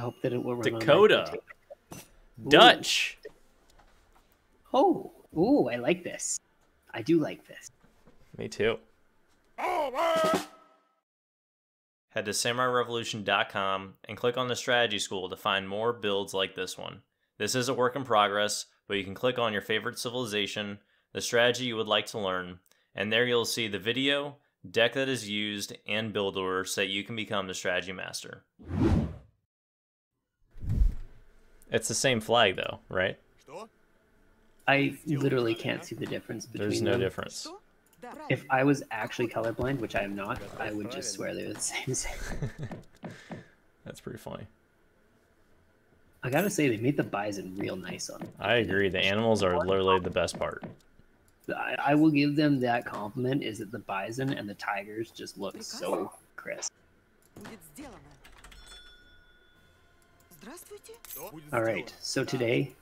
I hope that it will run Dakota. computer. Dutch. Oh, ooh, I like this. I do like this. Me too. Head to samurairevolution.com and click on the strategy school to find more builds like this one. This is a work in progress, but you can click on your favorite civilization, the strategy you would like to learn, and there you'll see the video, deck that is used, and build order so that you can become the strategy master. It's the same flag though, right? I literally can't see the difference between There's no them. difference. If I was actually colorblind, which I am not, I would just swear they're the same. That's pretty funny. I gotta say, they made the bison real nice on. I agree. The animals are literally the best part. I, I will give them that compliment. Is that the bison and the tigers just look so crisp. All right, so today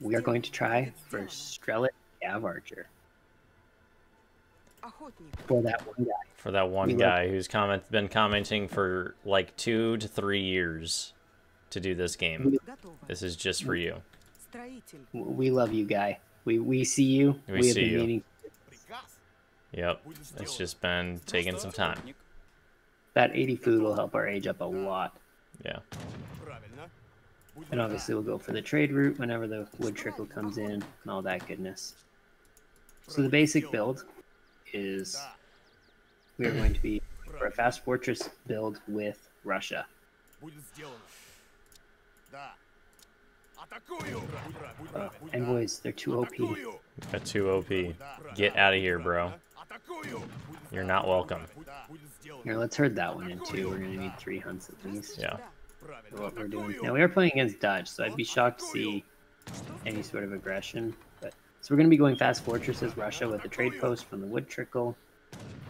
we are going to try for Strelet Cav Archer. For that one guy. For that one we guy who's comment been commenting for like two to three years to do this game. This is just for you. We love you, guy. We we see you. We, we see you. Meeting. Yep, it's just been taking some time. That 80 food will help our age up a lot. Yeah. And obviously we'll go for the trade route whenever the wood trickle comes in and all that goodness. So the basic build is we are going to be for a fast fortress build with Russia. Uh, oh, envoys, they're too OP. They're too OP. Get out of here, bro. You're not welcome. Here, let's herd that one in two. We're gonna need three hunts at least. Yeah. What we're doing. Now we are playing against Dutch, so I'd be shocked to see any sort of aggression. But so we're gonna be going fast fortresses, Russia with a trade post from the wood trickle,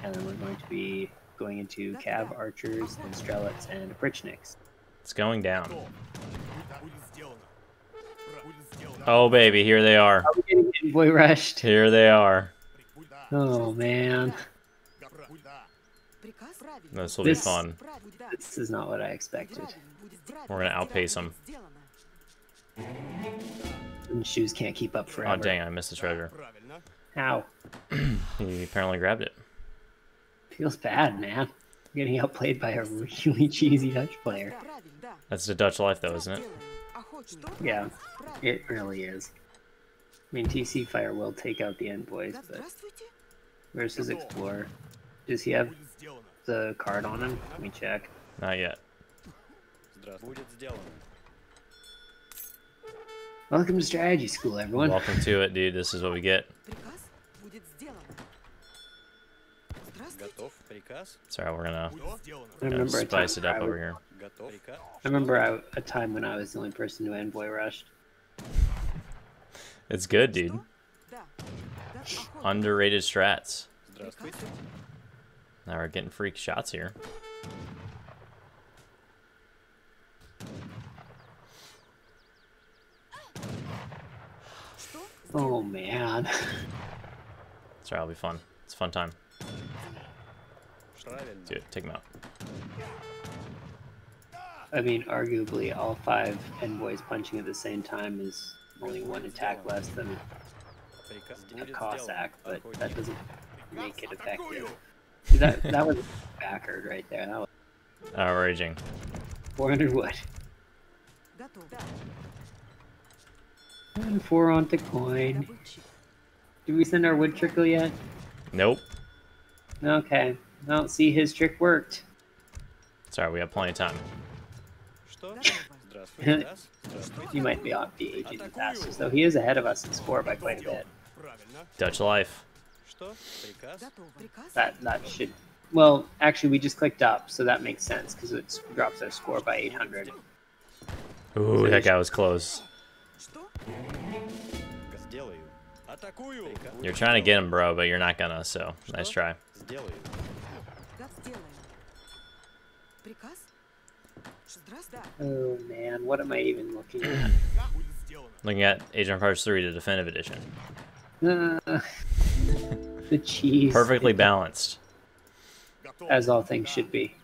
and then we're going to be going into cav archers and strelets and oprichniks. It's going down. Oh baby, here they are. Boy rushed. Here they are. Oh man. This will be fun. This is not what I expected. We're gonna outpace him. And shoes can't keep up oh, forever. Oh dang, I missed the treasure. How? he apparently grabbed it. Feels bad, man. I'm getting outplayed by a really cheesy Dutch player. That's the Dutch life though, isn't it? Yeah, it really is. I mean, TC Fire will take out the envoys, but... Where's his explorer? Does he have the card on him? Let me check. Not yet. Welcome to strategy school, everyone. Welcome to it, dude. This is what we get. Sorry, we're gonna, spice it up over here. I remember I, a time when I was the only person who envoy rushed. It's good, dude. Underrated strats. Now we're getting freak shots here. Oh, man. Sorry, I'll be fun. It's fun time. Do it. Take him out. I mean, arguably, all five envoys punching at the same time is only one attack less than a Cossack, but that doesn't make it effective. that, that was backward right there. That was... Uh, raging. 400 wood. 4 on coin. Did we send our wood trickle yet? Nope. Okay. I don't see his trick worked. Sorry, we have plenty of time. he might be on P18 faster, so he is ahead of us in score by quite a bit. Dutch life. That that should. Well, actually, we just clicked up, so that makes sense because it drops our score by 800. Ooh, that guy was close. You're trying to get him, bro, but you're not gonna, so nice try. Oh man, what am I even looking at? looking at Age of 3, the Definitive Edition. Uh, the cheese. Perfectly balanced. As all things should be.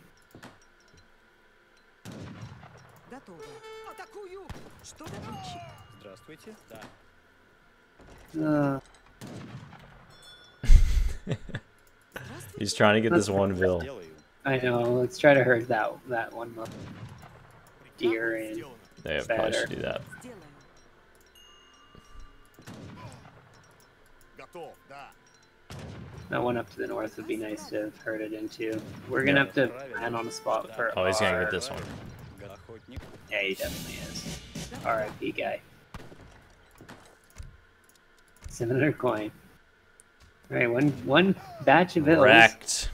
Uh, he's trying to get this one bill. I know. Let's try to hurt that that one deer and. They probably should do that. That one up to the north would be nice to have heard it into. We're gonna have to land on a spot for. Oh, he's gonna get this one. Yeah, he definitely is. RIP guy. Seven coin. Alright, one one batch of it. Wrecked.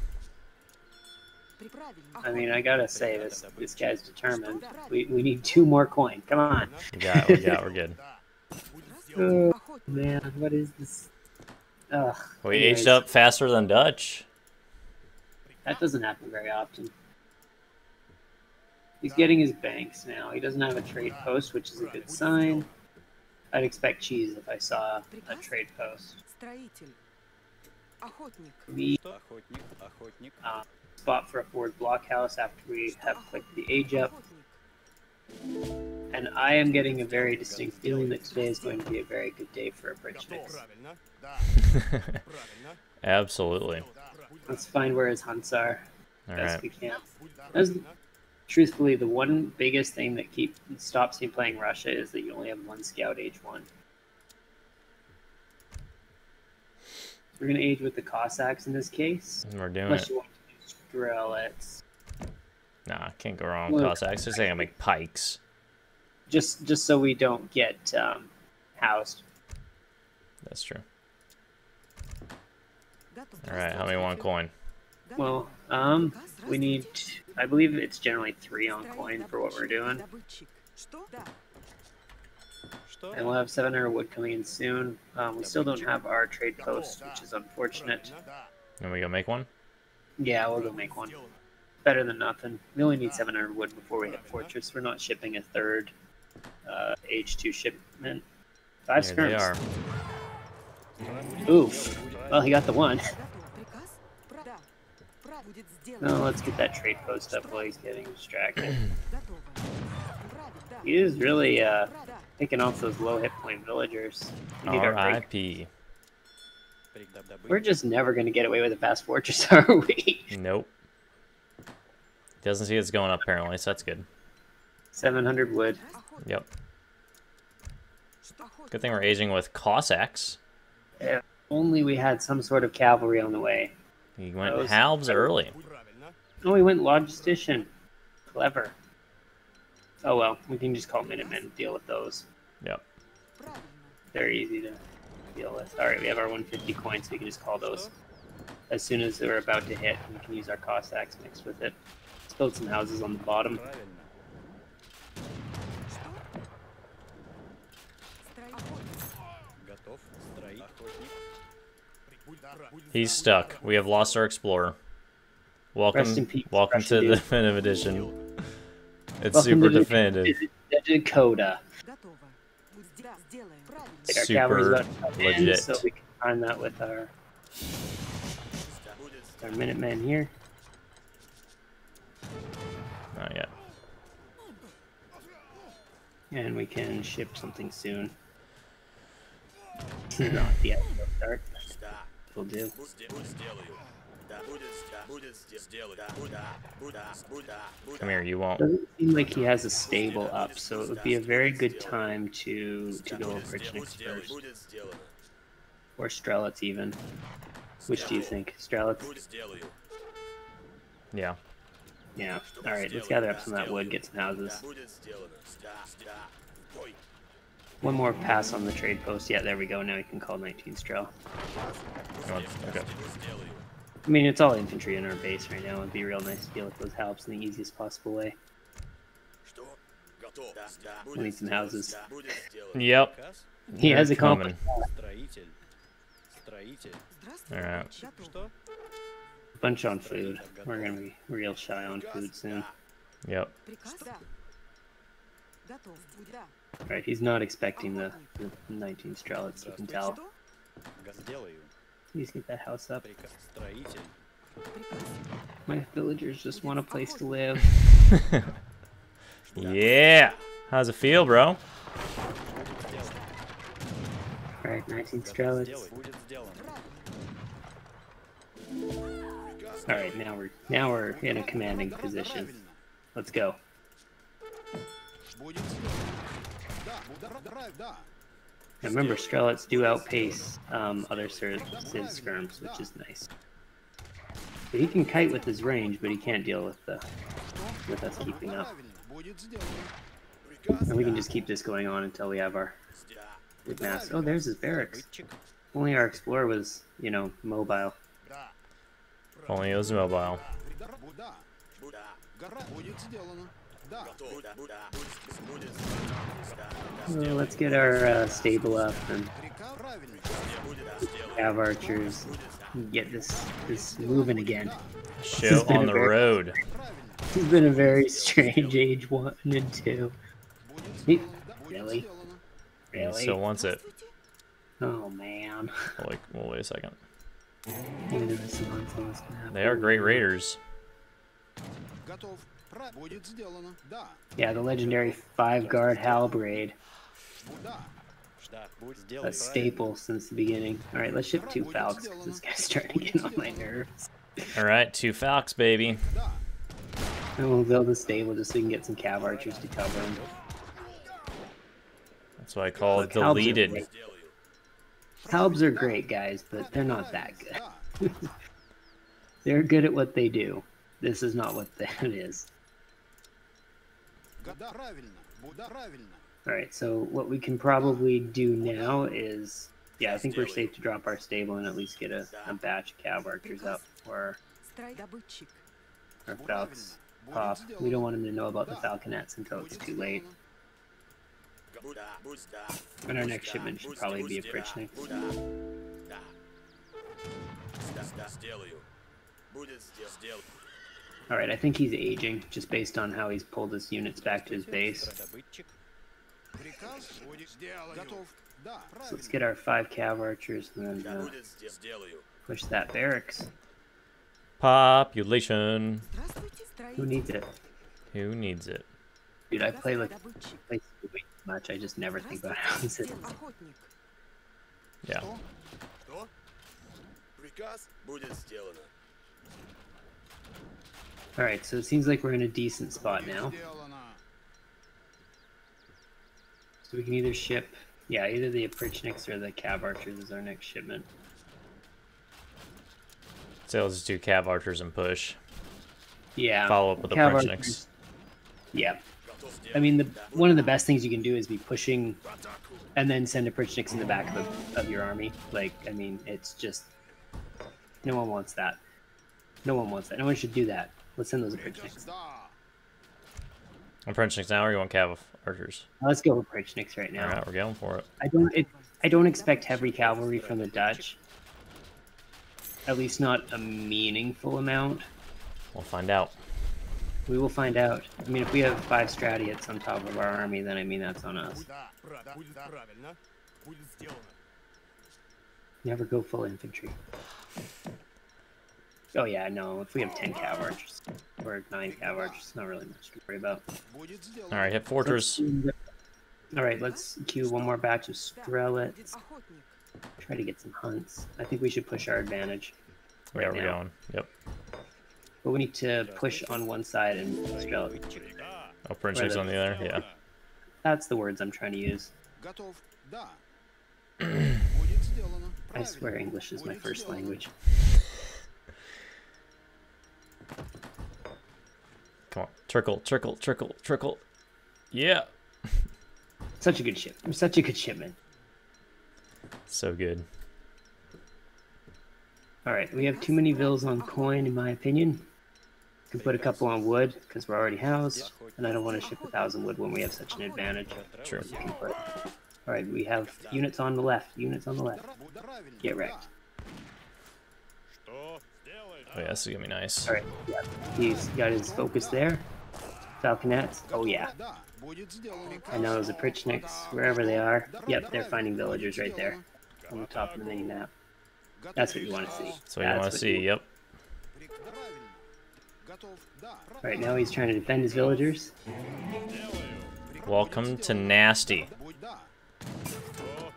I mean, I gotta say, this this guy's determined. We, we need two more coin. Come on. Yeah, got. we're good. oh, man, what is this? Ugh, we aged up faster than Dutch. That doesn't happen very often. He's getting his banks now. He doesn't have a trade post, which is a good sign. I'd expect cheese if I saw a trade post. We uh, spot for a forward blockhouse after we have clicked the age up. And I am getting a very distinct feeling that today is going to be a very good day for a bridge fix. Absolutely. Let's find where his hunts are. All best right. we can. That's truthfully the one biggest thing that keeps stops me playing Russia is that you only have one scout age one. We're gonna age with the Cossacks in this case. And we're doing unless it. you want to Strelets. Nah, can't go wrong with well, Cossacks. They're saying I make pikes. Just just so we don't get um, housed. That's true. All right, how many want coin? Well, um, we need. I believe it's generally three on coin for what we're doing. And we'll have 700 wood coming in soon. Um, we still don't have our trade post, which is unfortunate. Can we go make one? Yeah, we'll go make one better than nothing. We only need 700 wood before we hit Fortress. We're not shipping a third uh, H2 shipment. Five Here skirms. They are. Oof. Well, he got the one. no, let's get that trade post up while he's getting distracted. he is really uh, picking off those low hit point villagers. We R.I.P. We're just never going to get away with a fast fortress, are we? Nope. Doesn't see it's going up apparently, so that's good. 700 wood. Yep. Good thing we're aging with Cossacks. If only we had some sort of cavalry on the way. He went halves early. No, oh, he went logistician. Clever. Oh well, we can just call Minutemen and deal with those. Yep. They're easy to deal with. Alright, we have our 150 coins, so we can just call those. As soon as they're about to hit, we can use our Cossacks mixed with it. Build some houses on the bottom. He's stuck. We have lost our explorer. Welcome, peace, welcome to dude. the definitive edition. It's welcome super defensive. definitive. Dakota. Super legit. So we can find that with our, our Minuteman here. Not yet. And we can ship something soon. Not actual start, we'll do. Come here, you won't. Doesn't seem like he has a stable up, so it would be a very good time to to go over first, or Strelets even. Which do you think, Strelets? Yeah. Yeah. Alright, let's gather up some of that wood, get some houses. One more pass on the trade post. Yeah, there we go. Now we can call 19 Strel. Okay. I mean, it's all infantry in our base right now. It'd be real nice to deal with those halbs in the easiest possible way. We need some houses. Yep. He has a coming. Alright. Bunch on food. We're gonna be real shy on food soon. Yep. Right, he's not expecting the, the 19 strelets. you can tell. Please get that house up. My villagers just want a place to live. yeah! How's it feel, bro? Alright, 19 strelets. All right, now we're now we're in a commanding position. Let's go. Now remember, Strelets do outpace um, other Civ skirms, which is nice. He can kite with his range, but he can't deal with the with us keeping up. And we can just keep this going on until we have our big mass. Oh, there's his barracks. Only our explorer was, you know, mobile. будет сделано. Да. Well, let's get our uh, stable up and Река правильно. have archers get this this moving again. Show been on a the very- road. This has been a very strange age one and two. He- Будет Really? сделано. He Really? still wants it. Oh man. Oh, Like, well, wait a second. They are great raiders. Yeah, the legendary five guard halbrade. A staple since the beginning. All right, let's ship two falcons. this guy's starting to get on my nerves. All right, two falcons, baby. And we'll build a stable just so we can get some cav archers to cover him. That's what I call it deleted. Halbs are great guys, but they're not that good. they're good at what they do. This is not what that is. Alright, so what we can probably do now is... Yeah, I think we're safe to drop our stable and at least get a, a batch of cav archers up for our falcons. We don't want them to know about the falconets until it's too late. But our next shipment should probably be approached next. Alright, I think he's aging, just based on how he's pulled his units back to his base. So let's get our five cav archers and then uh, push that barracks. Population. Who needs it? Who needs it? Dude, I play like I play much. I just never think about. Yeah. Alright, so it seems like we're in a decent spot now. So we can either ship... Yeah, either the Oprichniks or the Cav Archers is our next shipment. So let's just do Cav Archers and push. Yeah. Follow up with the Oprichniks. Yeah, I mean, the one of the best things you can do is be pushing, and then send a Prichniks in the back of, of your army. Like, I mean, it's just no one wants that. No one wants that. No one should do that. Let's send those Oprichniks. Да. I'm now, or you want Cav Archers? Let's go with Prichniks right now. All right, we're going for it. I don't. It, I don't expect heavy cavalry from the Dutch. At least not a meaningful amount. We'll find out. We will find out. I mean, if we have five Stratiots on top of our army, then I mean that's on us. Never go full infantry. Oh yeah, no, if we have 10 cav archers, or 9 cav archers, it's not really much to worry about. Alright, hit fortress. Alright, let's queue one more batch of strelets. Try to get some hunts. I think we should push our advantage. Right yeah, we now. going. Yep. But we need to push on one side and straddle. Oh, Prince right on the other, yeah. That's the words I'm trying to use. I swear English is my first language. Come on, trickle, trickle, trickle, trickle. Yeah. such a good ship. I'm such a good shipment. So good. All right, we have too many bills on coin, in my opinion can put a couple on wood because we're already housed, and I don't want to ship a thousand wood when we have such an advantage. True. All right, we have units on the left. Units on the left. Get wrecked. Oh yeah, this is gonna be nice. All right, yeah. he's got his focus there. Falconets. Oh yeah. I know those Oprichniks, wherever they are. Yep, they're finding villagers right there on the top of the main map. That's what you want to see. That's what you want to see. Yep. Right now he's trying to defend his villagers. Welcome to Nasty.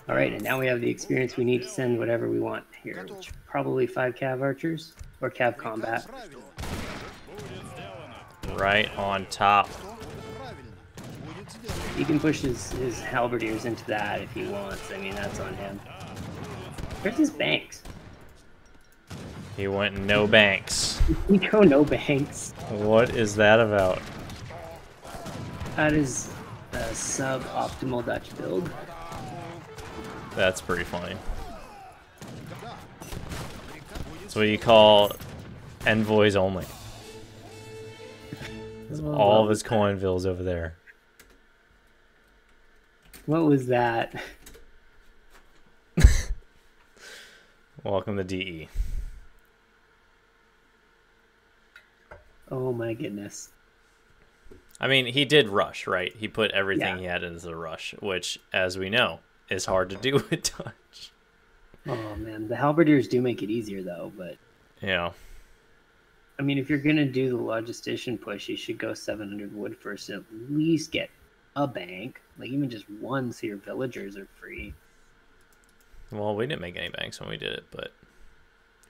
Alright, and now we have the experience we need to send whatever we want here, which probably five cav archers, or cav combat. Right on top. He can push his, his halberdiers into that if he wants, I mean that's on him. Where's his banks? He went no banks. We go no banks. What is that about? That is a suboptimal Dutch build. That's pretty funny. That's what you call envoys only. All of his coinvilles over there. What was that? Welcome to. DE. Oh my goodness. I mean, he did rush, right? He put everything Yeah. he had into the rush, which, as we know, is hard to do with Dutch. Oh man, the halberdiers do make it easier though, but Yeah. I mean, if you're gonna do the logistician push, you should go 700 wood first and at least get a bank, like even just one, so your villagers are free. Well, we didn't make any banks when we did it, but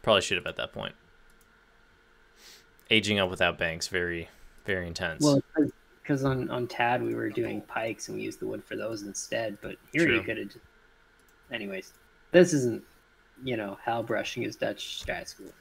probably should have at that point. Aging up without banks, very, very intense. Well, because on on Tad we were doing pikes and we used the wood for those instead, but here True. you could have. just... Anyways, this isn't, you know, Hal brushing his Dutch strat school.